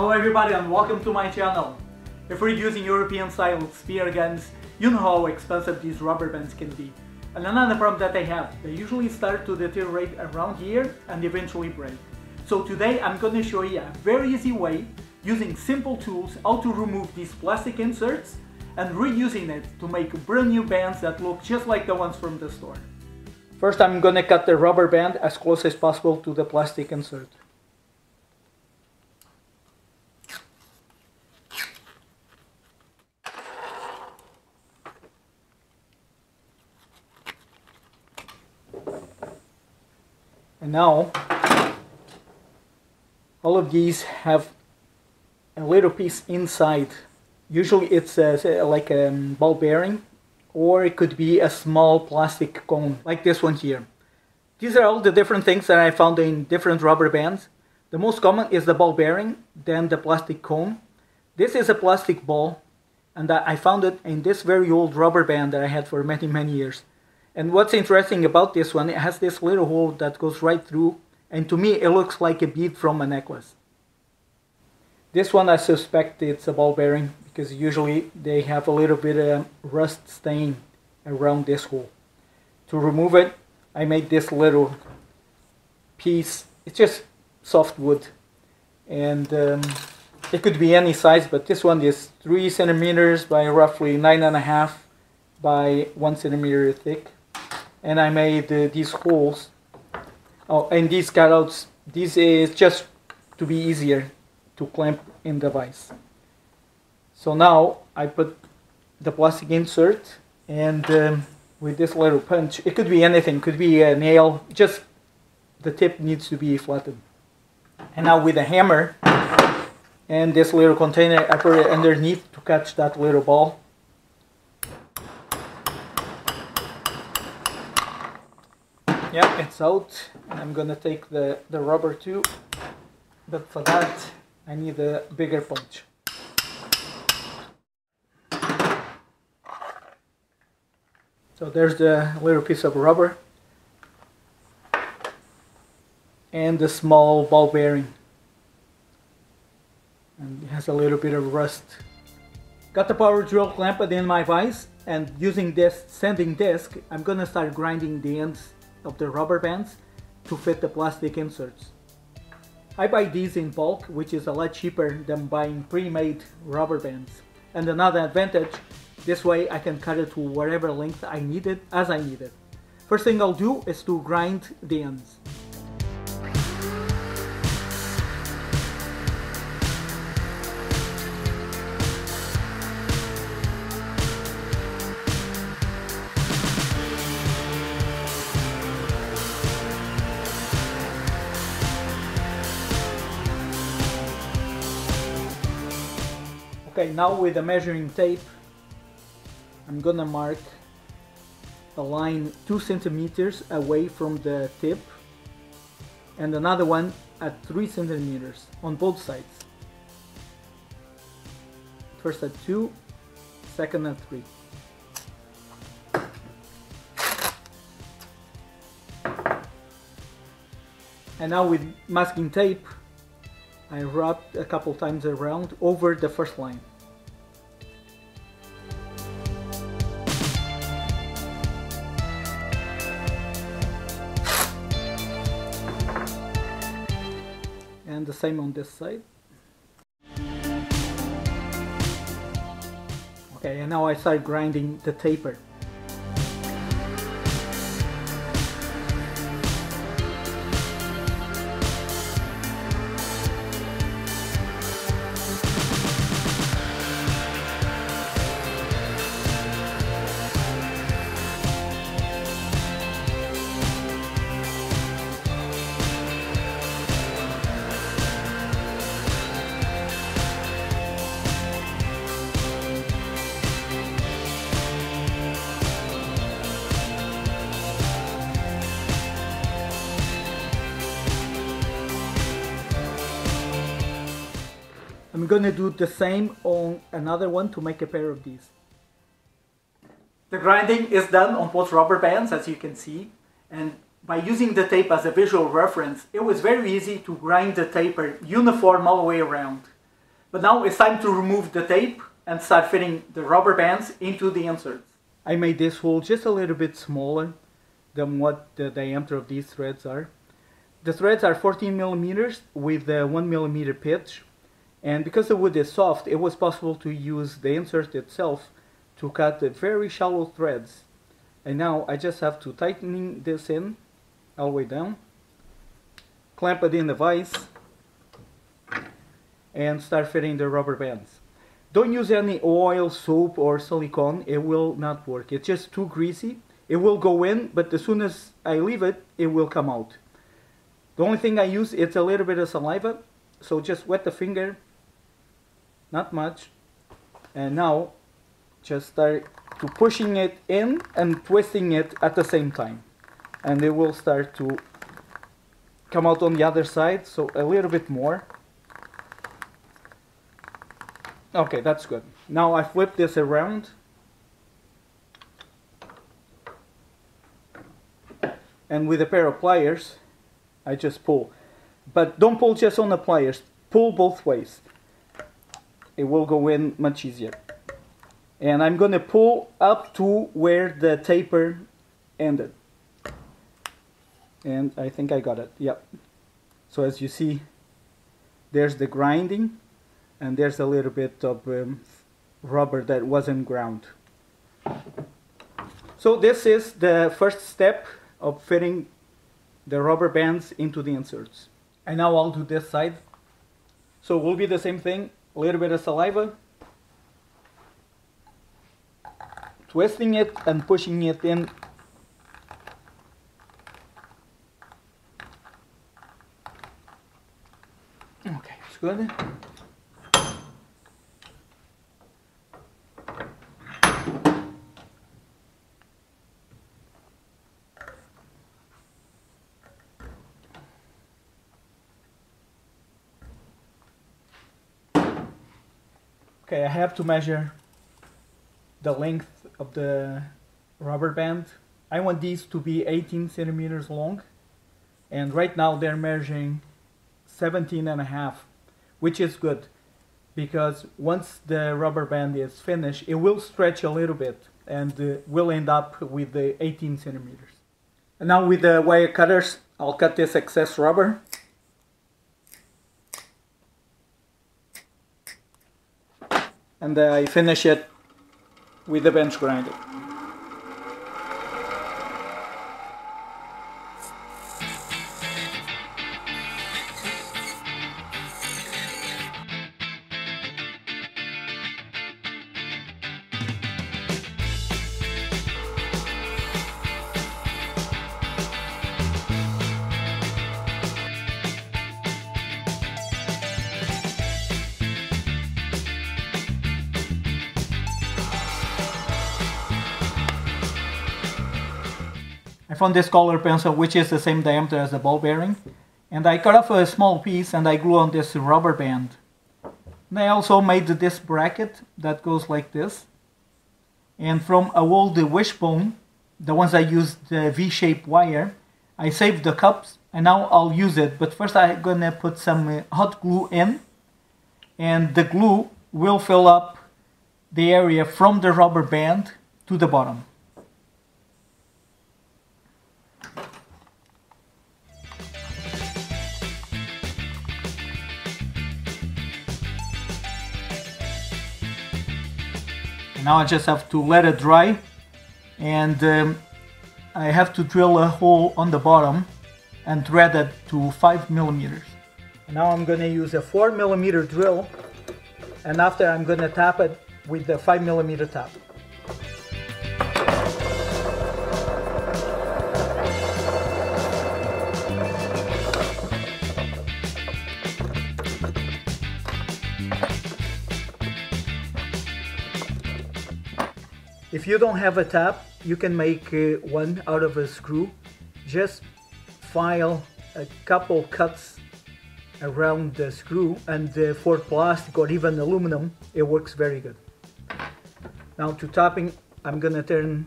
Hello everybody and welcome to my channel. If you're using European style spear guns, you know how expensive these rubber bands can be. And another problem that they have, they usually start to deteriorate around here and eventually break. So today I'm going to show you a very easy way, using simple tools, how to remove these plastic inserts and reusing it to make brand new bands that look just like the ones from the store. First I'm going to cut the rubber band as close as possible to the plastic insert. And now, all of these have a little piece inside. Usually it's a, like a um, ball bearing or it could be a small plastic cone like this one here. These are all the different things that I found in different rubber bands. The most common is the ball bearing, then the plastic cone. This is a plastic ball and I found it in this very old rubber band that I had for many many years. And what's interesting about this one, it has this little hole that goes right through, and to me it looks like a bead from a necklace. This one I suspect it's a ball bearing because usually they have a little bit of rust stain around this hole. To remove it, I made this little piece. It's just soft wood, and um, it could be any size, but this one is three centimeters by roughly nine and a half by one centimeter thick and I made uh, these holes. Oh and these cutouts this is just to be easier to clamp in the vise. So now I put the plastic insert and um, with this little punch it could be anything. Could be a nail. Just the tip needs to be flattened. And now with a hammer and this little container I put it underneath to catch that little ball yeah it's out. I'm gonna take the the rubber too. But for that I need a bigger punch. So there's the little piece of rubber and the small ball bearing. And it has a little bit of rust. Got the power drill clamped in my vise and using this sanding disc I'm gonna start grinding the ends of the rubber bands to fit the plastic inserts. I buy these in bulk, which is a lot cheaper than buying pre-made rubber bands. And another advantage, this way I can cut it to whatever length I need it as I need it. First thing I'll do is to grind the ends. Okay, now with the measuring tape, I'm gonna mark a line 2 centimeters away from the tip and another one at 3 centimeters on both sides. First at 2, second at 3. And now with masking tape, I rubbed a couple times around over the first line. And the same on this side. Okay, and now I start grinding the taper. Gonna do the same on another one to make a pair of these. The grinding is done on both rubber bands as you can see and by using the tape as a visual reference it was very easy to grind the taper uniform all the way around. But now it's time to remove the tape and start fitting the rubber bands into the inserts. I made this hole just a little bit smaller than what the diameter of these threads are. The threads are 14 millimeters with a 1 millimeter pitch and because the wood is soft it was possible to use the insert itself to cut the very shallow threads. And now I just have to tighten this in all the way down clamp it in the vise and start fitting the rubber bands. Don't use any oil soap or silicone. It will not work. It's just too greasy. It will go in but as soon as I leave it it will come out. The only thing I use is a little bit of saliva so just wet the finger not much. And now just start to pushing it in and twisting it at the same time. And it will start to come out on the other side so a little bit more. Okay that's good. Now I flip this around. And with a pair of pliers I just pull. But don't pull just on the pliers. Pull both ways it will go in much easier. And I'm gonna pull up to where the taper ended. And I think I got it. Yep. So as you see there's the grinding and there's a little bit of um, rubber that wasn't ground. So this is the first step of fitting the rubber bands into the inserts. And now I'll do this side. So it will be the same thing a little bit of saliva, twisting it and pushing it in Okay, it's good. Okay, I have to measure the length of the rubber band. I want these to be 18 centimeters long and right now they're measuring 17 and a half which is good because once the rubber band is finished it will stretch a little bit and uh, will end up with the 18 centimeters. And now with the wire cutters I'll cut this excess rubber and uh, I finish it with the bench grinder. Found this color pencil which is the same diameter as the ball bearing and I cut off a small piece and I glue on this rubber band. And I also made this bracket that goes like this and from a old wishbone, the ones I used the V-shaped wire, I saved the cups and now I'll use it but first I'm gonna put some uh, hot glue in and the glue will fill up the area from the rubber band to the bottom. Now I just have to let it dry and um, I have to drill a hole on the bottom and thread it to 5 millimeters. Now I'm gonna use a 4 millimeter drill and after I'm gonna tap it with the 5 millimeter tap. If you don't have a tap, you can make uh, one out of a screw. Just file a couple cuts around the screw and uh, for plastic or even aluminum, it works very good. Now to tapping, I'm gonna turn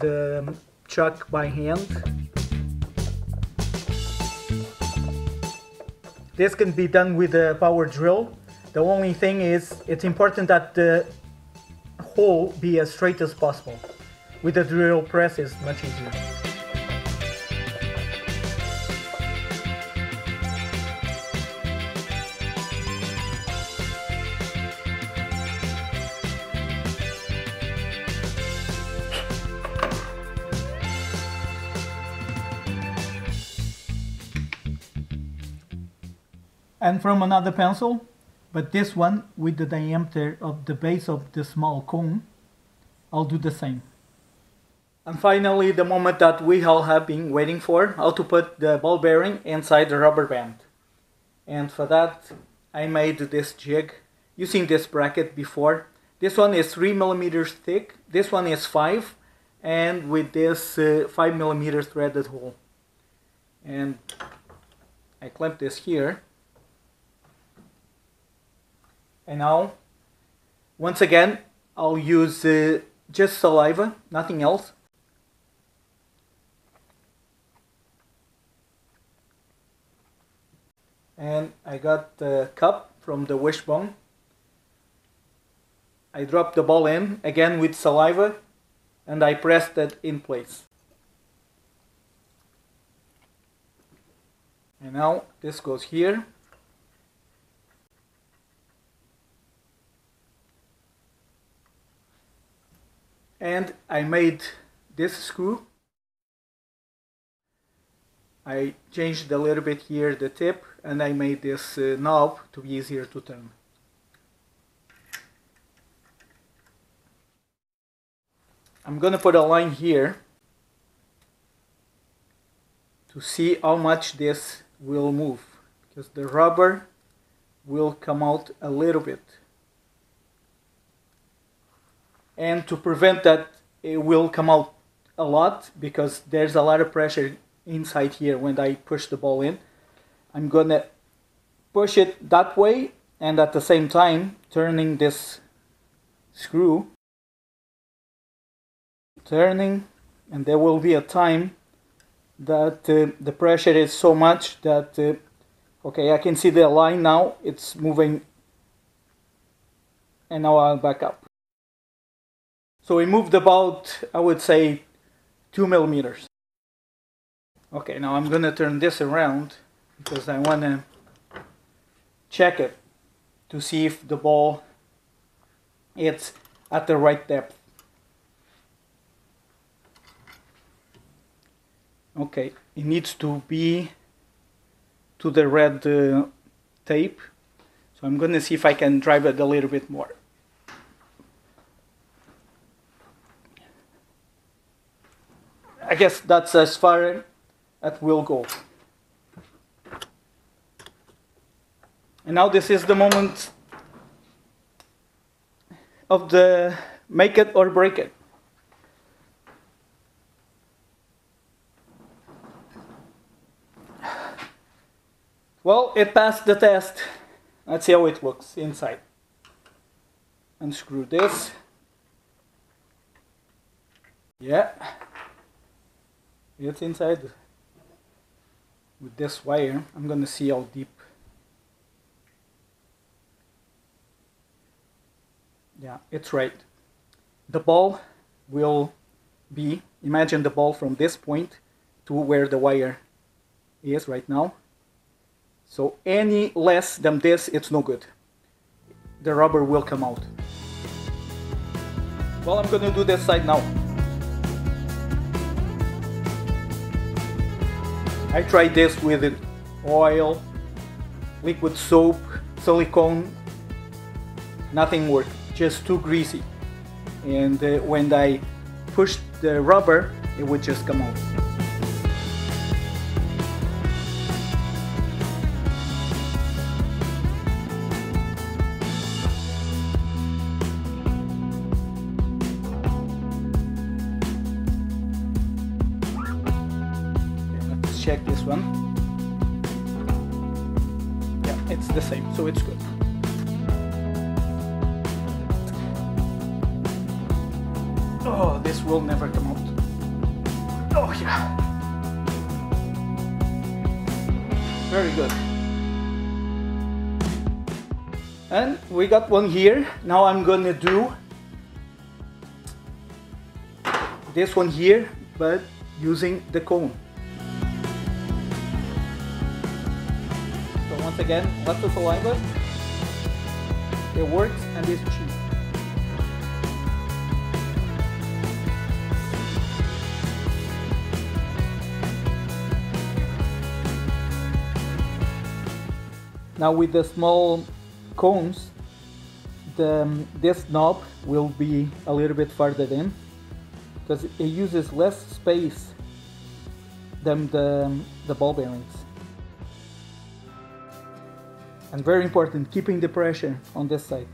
the chuck by hand. This can be done with a power drill The only thing is, it's important that the hole be as straight as possible. With the drill press is much easier. and from another pencil but this one with the diameter of the base of the small cone I'll do the same. And finally the moment that we all have been waiting for how to put the ball bearing inside the rubber band. And for that I made this jig using this bracket before. This one is 3 millimeters thick this one is 5 and with this uh, 5 millimeter threaded hole. And I clamp this here and now, once again, I'll use uh, just saliva, nothing else. And I got the cup from the wishbone. I dropped the ball in, again with saliva, and I pressed it in place. And now this goes here. And I made this screw. I changed a little bit here the tip and I made this uh, knob to be easier to turn. I'm gonna put a line here to see how much this will move because the rubber will come out a little bit and to prevent that it will come out a lot because there's a lot of pressure inside here when I push the ball in. I'm gonna push it that way and at the same time turning this screw turning and there will be a time that uh, the pressure is so much that uh, okay I can see the line now it's moving and now I'll back up so we moved about, I would say, two millimeters. Okay, now I'm gonna turn this around because I wanna check it to see if the ball it's at the right depth. Okay, it needs to be to the red uh, tape. So I'm gonna see if I can drive it a little bit more. I guess that's as far as we'll go. And now this is the moment of the make it or break it. Well, it passed the test. Let's see how it looks inside. Unscrew this. Yeah it's inside with this wire. I'm gonna see how deep. Yeah it's right. The ball will be imagine the ball from this point to where the wire is right now. So any less than this it's no good. The rubber will come out. Well I'm gonna do this side now I tried this with oil, liquid soap, silicone, nothing worked, just too greasy. And uh, when I pushed the rubber, it would just come out. Check this one. Yeah, it's the same, so it's good. Oh, this will never come out. Oh, yeah. Very good. And we got one here. Now I'm gonna do this one here, but using the cone. Once again, lots of saliva. It works and it's cheap. Now with the small cones, the, um, this knob will be a little bit farther in because it uses less space than the, um, the ball bearings. And very important, keeping the pressure on this side.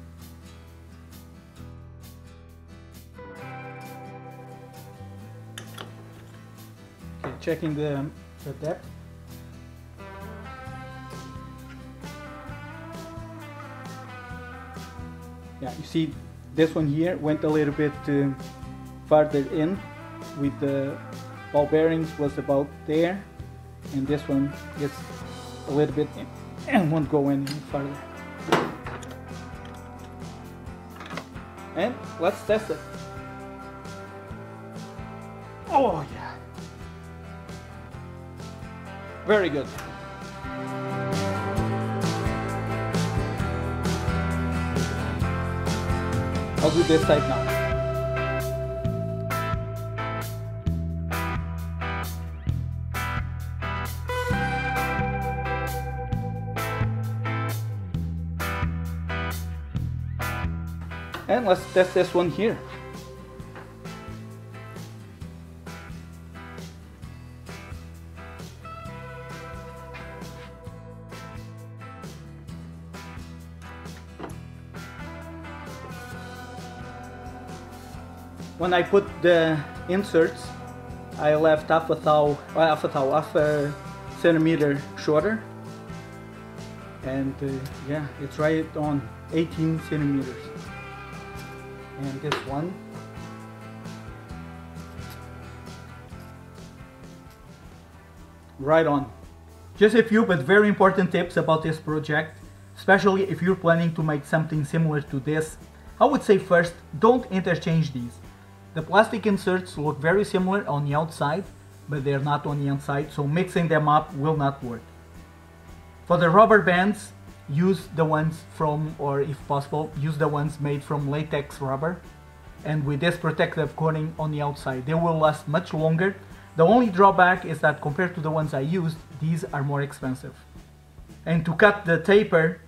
Okay, checking the, the depth. yeah you see this one here went a little bit uh, farther in with the ball bearings was about there and this one gets a little bit in and won't go any farther and let's test it. Oh yeah. Very good. I'll do this side now. Let's test this one here. when I put the inserts, I left half a thou, well, half a thou, half a centimeter shorter. And uh, yeah, it's right on 18 centimeters. And this one. Right on. Just a few but very important tips about this project, especially if you're planning to make something similar to this. I would say first, don't interchange these. The plastic inserts look very similar on the outside, but they're not on the inside, so mixing them up will not work. For the rubber bands, use the ones from, or if possible, use the ones made from latex rubber and with this protective coating on the outside. They will last much longer. The only drawback is that compared to the ones I used, these are more expensive. And to cut the taper,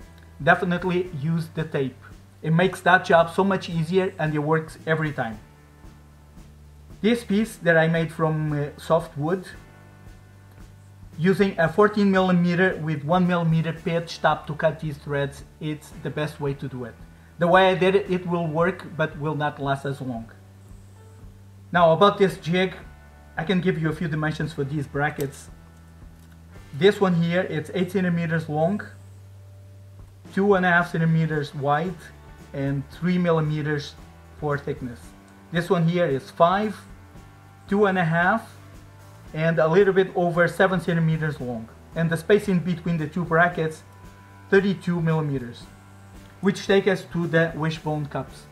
definitely use the tape. It makes that job so much easier and it works every time. This piece that I made from uh, soft wood using a 14 millimeter with 1 millimeter pitch tap to cut these threads it's the best way to do it. The way I did it, it will work but will not last as long. Now about this jig, I can give you a few dimensions for these brackets. This one here, it's 8 centimeters long, 2.5 centimeters wide, and 3 millimeters for thickness. This one here is 5, two and a little bit over 7 centimeters long and the spacing between the two brackets 32 millimeters which take us to the wishbone cups.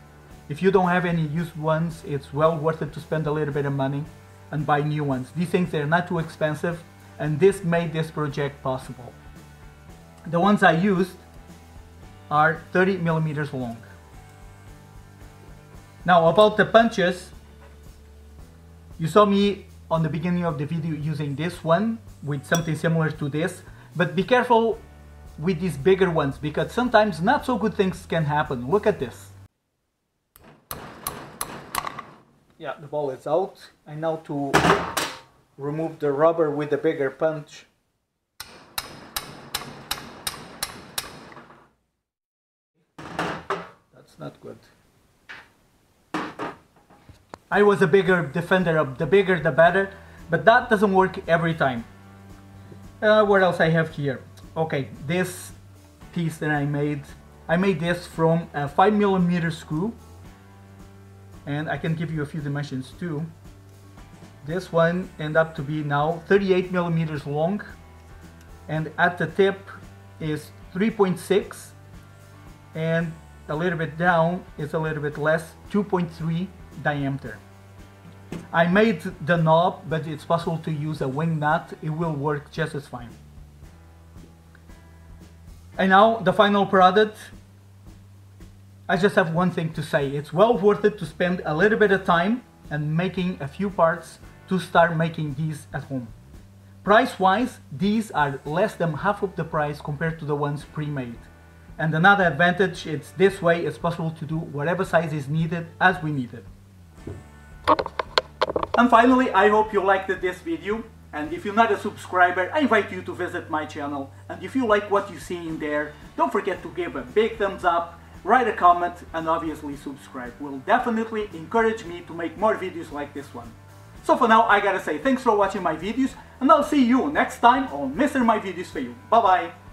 If you don't have any used ones it's well worth it to spend a little bit of money and buy new ones. These things are not too expensive and this made this project possible. The ones I used are 30 millimeters long. Now about the punches you saw me on the beginning of the video using this one with something similar to this, but be careful with these bigger ones because sometimes not so good things can happen. Look at this. Yeah, the ball is out. And now to remove the rubber with the bigger punch. That's not good. I was a bigger defender of the bigger the better, but that doesn't work every time. Uh, what else I have here? Okay, this piece that I made, I made this from a 5 millimeter screw, and I can give you a few dimensions too. This one end up to be now 38 millimeters long, and at the tip is 3.6 and a little bit down is a little bit less 2.3 diameter. I made the knob but it's possible to use a wing nut. It will work just as fine. And now the final product. I just have one thing to say. It's well worth it to spend a little bit of time and making a few parts to start making these at home. Price wise these are less than half of the price compared to the ones pre-made. And another advantage, it's this way, it's possible to do whatever size is needed as we need it. And finally, I hope you liked this video. And if you're not a subscriber, I invite you to visit my channel. And if you like what you see in there, don't forget to give a big thumbs up, write a comment, and obviously subscribe. Will definitely encourage me to make more videos like this one. So for now, I gotta say thanks for watching my videos, and I'll see you next time on Mr. My Videos For You. Bye bye!